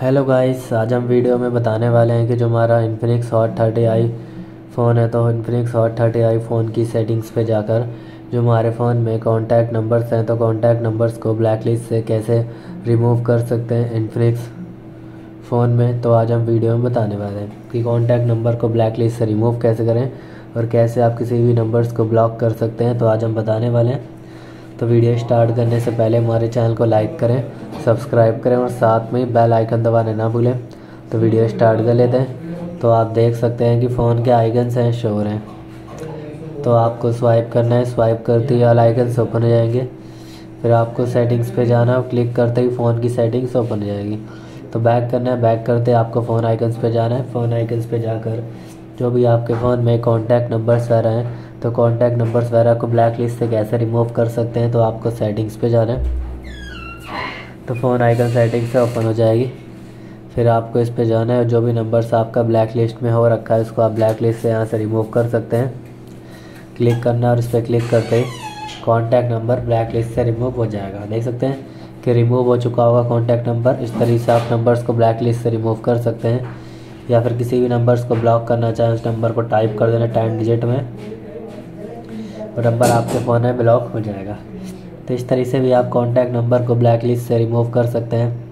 Hello guys आज हम video में बताने वाले हैं कि जो हमारा Infinix Hot thirty i phone है तो Infinix Hot thirty i phone की सेटिंग्स पे जाकर जो हमारे फ़ोन में कॉन्टैक्ट नंबर्स हैं तो कॉन्टैक्ट नंबर्स को ब्लैक लिस्ट से कैसे रिमूव कर सकते हैं इन्फिनिक्स फ़ोन में तो आज हम वीडियो में बताने वाले हैं कि कॉन्टैक्ट नंबर को ब्लैक लिस्ट से रिमूव कैसे करें और कैसे आप किसी भी नंबर्स को ब्लॉक कर सकते हैं तो आज हम बताने वाले हैं तो वीडियो स्टार्ट करने से पहले हमारे चैनल को लाइक करें, सब्सक्राइब करें और साथ में बेल आइकन दबाने ना भूलें। तो वीडियो स्टार्ट कर लेते हैं। तो आप देख सकते हैं कि फ़ोन के आइकन्स हैं शो हो। तो आपको स्वाइप करना है, स्वाइप करते ही ऑल आइकन्स ओपन हो जाएँगे। फिर आपको सेटिंग्स पे जाना है क्लिक करते ही फ़ोन की सेटिंग्स ओपन हो जाएगी। तो बैक करना है बैक करते आपको फ़ोन आइकन्स पे जाना है। फ़ोन आइकन्स पे जाकर जो भी आपके फ़ोन में कॉन्टैक्ट नंबर्स आ रहे हैं तो कॉन्टैक्ट नंबर्स वगैरह को ब्लैक लिस्ट से कैसे रिमूव कर सकते हैं तो आपको सेटिंग्स पे जाना है। तो फ़ोन आइकन सेटिंग से ओपन हो जाएगी। फिर आपको इस पे जाना है, जो भी नंबर्स आपका ब्लैक लिस्ट में हो रखा है, उसको आप ब्लैक लिस्ट से यहाँ से रिमूव कर सकते हैं। क्लिक करना और इस पर क्लिक करते ही कॉन्टैक्ट नंबर ब्लैक लिस्ट से रिमूव हो जाएगा। देख सकते हैं कि रिमूव हो चुका होगा कॉन्टैक्ट नंबर इस तरीके से आप नंबर्स को ब्लैक लिस्ट से रिमूव कर सकते हैं। या फिर किसी भी नंबर्स को ब्लॉक करना चाहें, उस नंबर को टाइप कर देना टेन डिजिट में। वो नंबर आपके फ़ोन में ब्लॉक हो जाएगा। तो इस तरीके से भी आप कॉन्टैक्ट नंबर को ब्लैक लिस्ट से रिमूव कर सकते हैं।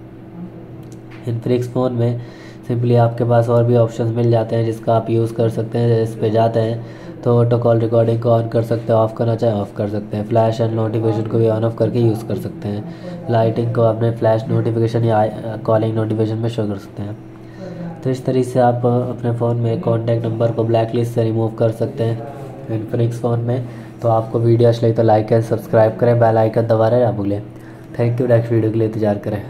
इनफ्रिक्स फ़ोन में सिंपली आपके पास और भी ऑप्शंस मिल जाते हैं जिसका आप यूज़ कर सकते हैं इस पर जाते हैं। तो ऑटो कॉल रिकॉर्डिंग को ऑन कर सकते हैं ऑफ़ करना चाहे ऑफ़ कर सकते हैं। फ्लैश एंड नोटिफिकेशन को भी ऑन ऑफ़ करके यूज़ कर सकते हैं। लाइटिंग को अपने फ्लैश नोटिफिकेशन या कॉलिंग नोटिफिकेशन में शो कर सकते हैं। तो इस तरीके से आप अपने फ़ोन में कॉन्टैक्ट नंबर को ब्लैक लिस्ट से रिमूव कर सकते हैं इनफिनिक्स फ़ोन में। तो आपको वीडियो अच्छी लगी तो लाइक करें सब्सक्राइब करें बेल आइकन दबा रहे ना भूलें। थैंक यू नेक्स्ट वीडियो के लिए इंतज़ार करें।